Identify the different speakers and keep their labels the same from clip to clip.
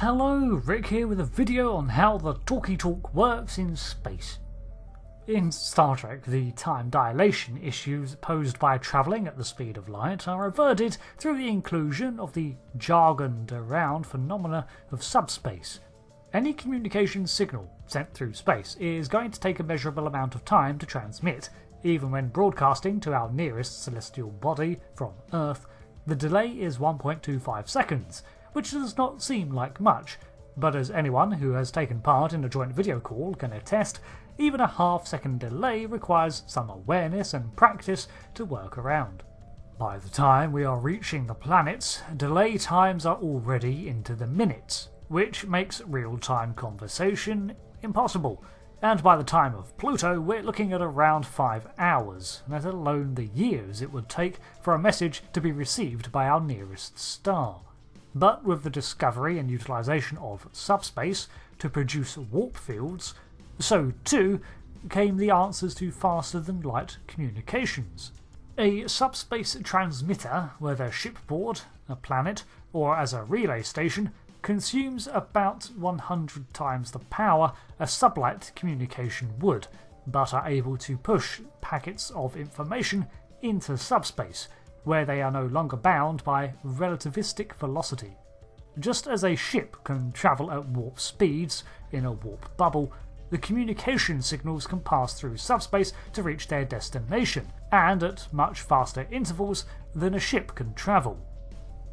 Speaker 1: Hello, Rick here with a video on how the talkie talk works in space. In Star Trek, the time dilation issues posed by travelling at the speed of light are averted through the inclusion of the jargoned around phenomena of subspace. Any communication signal sent through space is going to take a measurable amount of time to transmit, even when broadcasting to our nearest celestial body from Earth. The delay is 1.25 seconds, which does not seem like much, but as anyone who has taken part in a joint video call can attest, even a half second delay requires some awareness and practice to work around. By the time we are reaching the planets, delay times are already into the minutes, which makes real time conversation impossible. And by the time of Pluto, we're looking at around 5 hours, let alone the years it would take for a message to be received by our nearest star. But with the discovery and utilisation of subspace to produce warp fields, so too came the answers to faster than light communications. A subspace transmitter, whether shipboard, a planet, or as a relay station, consumes about 100 times the power a sublight communication would, but are able to push packets of information into subspace, where they are no longer bound by relativistic velocity. Just as a ship can travel at warp speeds in a warp bubble, the communication signals can pass through subspace to reach their destination, and at much faster intervals than a ship can travel.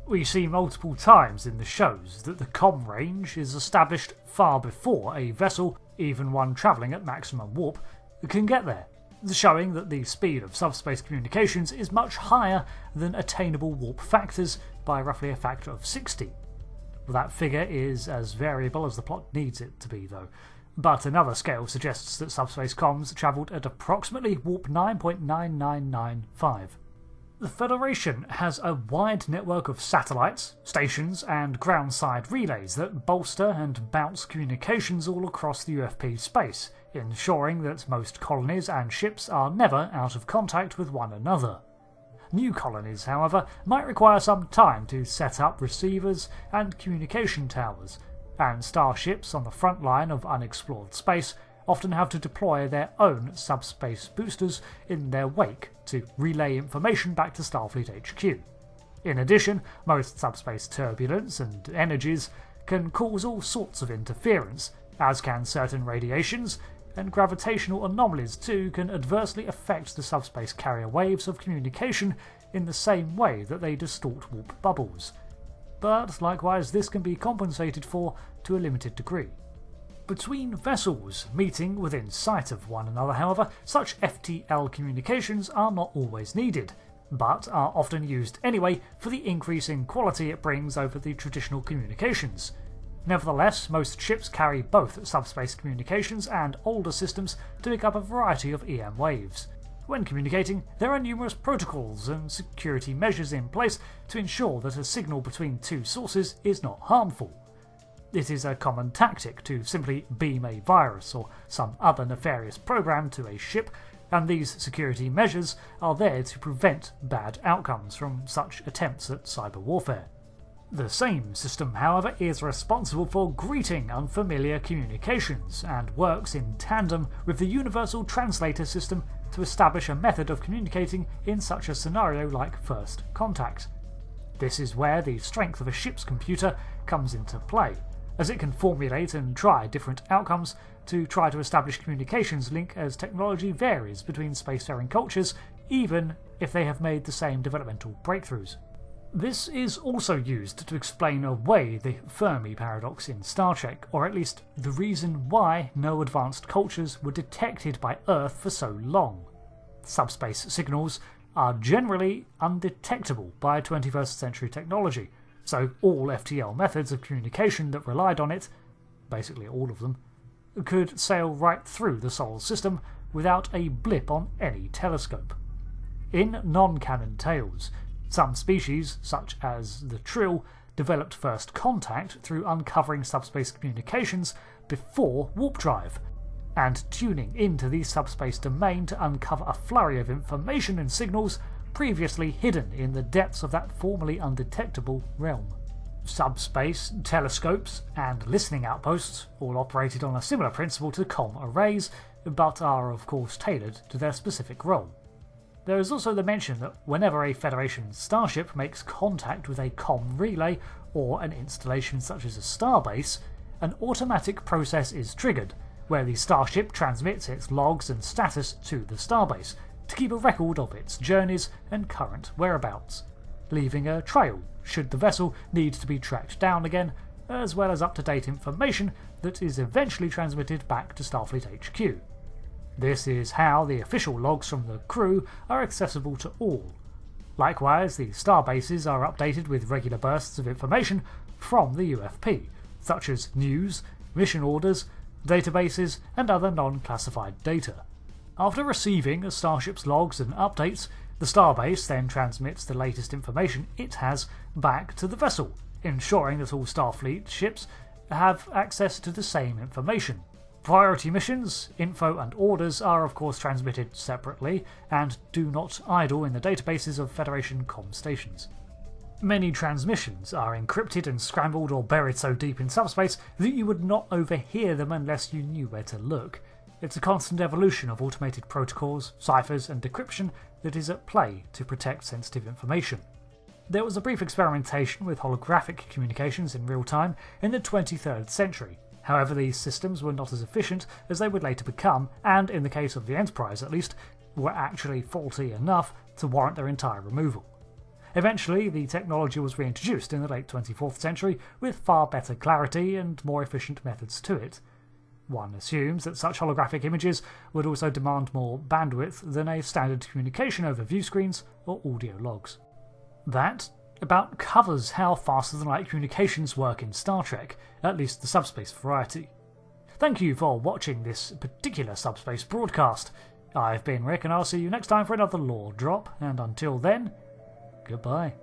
Speaker 1: We see multiple times in the shows that the com range is established far before a vessel, even one travelling at maximum warp, can get there showing that the speed of subspace communications is much higher than attainable warp factors by roughly a factor of 60. That figure is as variable as the plot needs it to be, though. But another scale suggests that subspace comms travelled at approximately warp 9.9995. The Federation has a wide network of satellites, stations, and groundside relays that bolster and bounce communications all across the UFP space, ensuring that most colonies and ships are never out of contact with one another. New colonies, however, might require some time to set up receivers and communication towers, and starships on the front line of unexplored space often have to deploy their own subspace boosters in their wake to relay information back to Starfleet HQ. In addition, most subspace turbulence and energies can cause all sorts of interference, as can certain radiations, and gravitational anomalies too can adversely affect the subspace carrier waves of communication in the same way that they distort warp bubbles. But likewise, this can be compensated for to a limited degree. Between vessels meeting within sight of one another, however, such FTL communications are not always needed, but are often used anyway for the increase in quality it brings over the traditional communications. Nevertheless, most ships carry both subspace communications and older systems to pick up a variety of EM waves. When communicating, there are numerous protocols and security measures in place to ensure that a signal between two sources is not harmful. It is a common tactic to simply beam a virus or some other nefarious program to a ship, and these security measures are there to prevent bad outcomes from such attempts at cyber warfare. The same system, however, is responsible for greeting unfamiliar communications and works in tandem with the Universal Translator system to establish a method of communicating in such a scenario like first contact. This is where the strength of a ship's computer comes into play, as it can formulate and try different outcomes to try to establish communications link as technology varies between spacefaring cultures, even if they have made the same developmental breakthroughs. This is also used to explain away the Fermi paradox in Star Trek, or at least the reason why no advanced cultures were detected by Earth for so long. Subspace signals are generally undetectable by 21st century technology, so all FTL methods of communication that relied on it, basically all of them, could sail right through the Sol system without a blip on any telescope. In non canon tales, some species, such as the Trill, developed first contact through uncovering subspace communications before warp drive, and tuning into the subspace domain to uncover a flurry of information and signals previously hidden in the depths of that formerly undetectable realm. subspace, telescopes, and listening outposts all operated on a similar principle to com arrays, but are of course tailored to their specific role. There is also the mention that whenever a Federation starship makes contact with a com relay or an installation such as a starbase, an automatic process is triggered where the starship transmits its logs and status to the starbase to keep a record of its journeys and current whereabouts, leaving a trail should the vessel need to be tracked down again, as well as up to date information that is eventually transmitted back to Starfleet HQ. This is how the official logs from the crew are accessible to all. Likewise, the starbases are updated with regular bursts of information from the UFP, such as news, mission orders, databases, and other non classified data. After receiving a starship's logs and updates, the starbase then transmits the latest information it has back to the vessel, ensuring that all Starfleet ships have access to the same information. Priority missions, info, and orders are of course transmitted separately and do not idle in the databases of Federation com stations. Many transmissions are encrypted and scrambled or buried so deep in subspace that you would not overhear them unless you knew where to look. It's a constant evolution of automated protocols, ciphers, and decryption that is at play to protect sensitive information. There was a brief experimentation with holographic communications in real time in the 23rd century, However, these systems were not as efficient as they would later become, and in the case of the Enterprise at least, were actually faulty enough to warrant their entire removal. Eventually, the technology was reintroduced in the late 24th century with far better clarity and more efficient methods to it. One assumes that such holographic images would also demand more bandwidth than a standard communication over view screens or audio logs. That about covers how faster than light communications work in Star Trek, at least the subspace variety. Thank you for watching this particular subspace broadcast. I've been Rick, and I'll see you next time for another lore drop, and until then, goodbye.